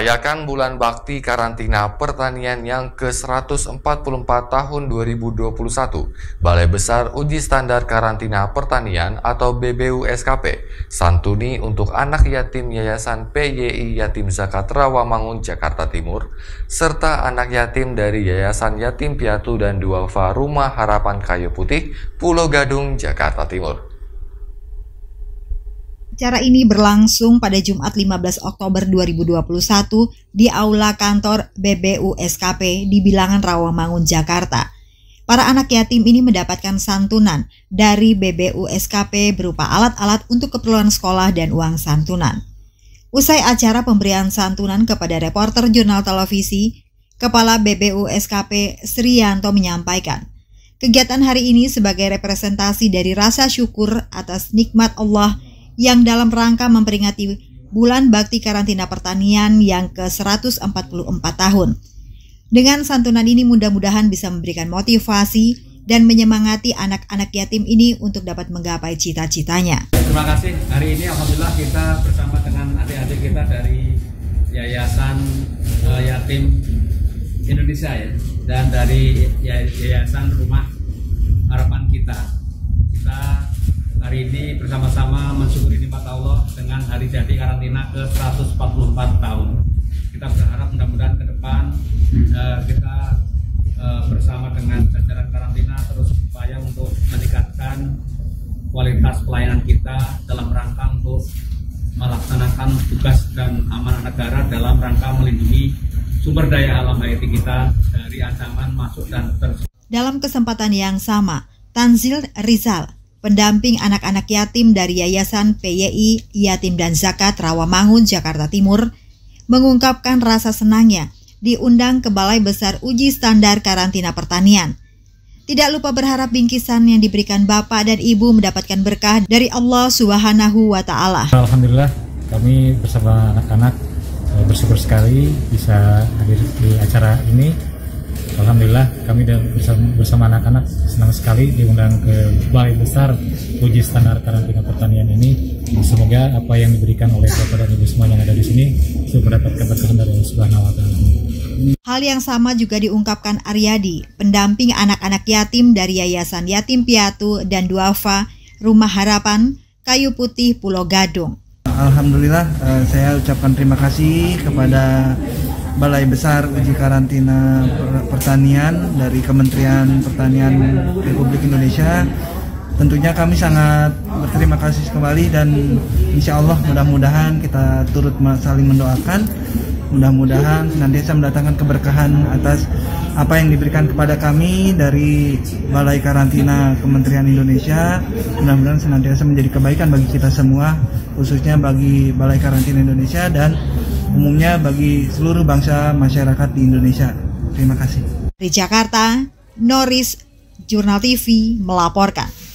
Merayakan bulan bakti karantina pertanian yang ke-144 tahun 2021, Balai Besar Uji Standar Karantina Pertanian atau BBU SKP santuni untuk anak yatim Yayasan PYI Yatim Zakat Rawamangun Jakarta Timur serta anak yatim dari Yayasan Yatim Piatu dan Duafa Rumah Harapan Kayu Putih Pulau Gadung Jakarta Timur. Acara ini berlangsung pada Jumat 15 Oktober 2021 di Aula Kantor BBU SKP di Bilangan Rawamangun, Jakarta. Para anak yatim ini mendapatkan santunan dari BBU SKP berupa alat-alat untuk keperluan sekolah dan uang santunan. Usai acara pemberian santunan kepada reporter jurnal televisi, Kepala BBU SKP Srianto menyampaikan, kegiatan hari ini sebagai representasi dari rasa syukur atas nikmat Allah yang dalam rangka memperingati bulan bakti karantina pertanian yang ke-144 tahun. Dengan santunan ini mudah-mudahan bisa memberikan motivasi dan menyemangati anak-anak yatim ini untuk dapat menggapai cita-citanya. Terima kasih. Hari ini alhamdulillah kita bersama dengan adik-adik kita dari Yayasan uh, Yatim Indonesia ya dan dari Yayasan Rumah Harapan Kita. Kita hari ini bersama-sama mensyukuri nikmat Allah dengan hari jadi karantina ke 144 tahun. Kita berharap mudah-mudahan ke depan uh, kita uh, bersama dengan jajaran karantina terus upaya untuk meningkatkan kualitas pelayanan kita dalam rangka untuk melaksanakan tugas dan amanah negara dalam rangka melindungi sumber daya alam hayati kita dari ancaman masuk dan ter Dalam kesempatan yang sama, Tanzil Rizal pendamping anak-anak yatim dari Yayasan PYI Yatim dan Zakat Rawamangun, Jakarta Timur, mengungkapkan rasa senangnya diundang ke Balai Besar Uji Standar Karantina Pertanian. Tidak lupa berharap bingkisan yang diberikan Bapak dan Ibu mendapatkan berkah dari Allah Subhanahu wa taala. Alhamdulillah kami bersama anak-anak eh, bersyukur sekali bisa hadir di acara ini Alhamdulillah kami bersama, bersama anak-anak senang sekali diundang ke Balai Besar Uji Standar Karantina Pertanian ini. Semoga apa yang diberikan oleh Bapak dan Ibu semua yang ada di sini bisa mendapatkan berkah dari Allah Subhanahu wa taala. Hal yang sama juga diungkapkan Aryadi, pendamping anak-anak yatim dari Yayasan Yatim Piatu dan Duafa Rumah Harapan Kayu Putih Pulau Gadung. Alhamdulillah eh, saya ucapkan terima kasih kepada Balai Besar Uji Karantina Pertanian dari Kementerian Pertanian Republik Indonesia. Tentunya kami sangat berterima kasih kembali dan insya Allah mudah-mudahan kita turut saling mendoakan mudah-mudahan senantiasa mendatangkan keberkahan atas apa yang diberikan kepada kami dari Balai Karantina Kementerian Indonesia mudah-mudahan senantiasa menjadi kebaikan bagi kita semua khususnya bagi Balai Karantina Indonesia dan umumnya bagi seluruh bangsa masyarakat di Indonesia. Terima kasih. Di Jakarta, Norris Jurnal TV melaporkan.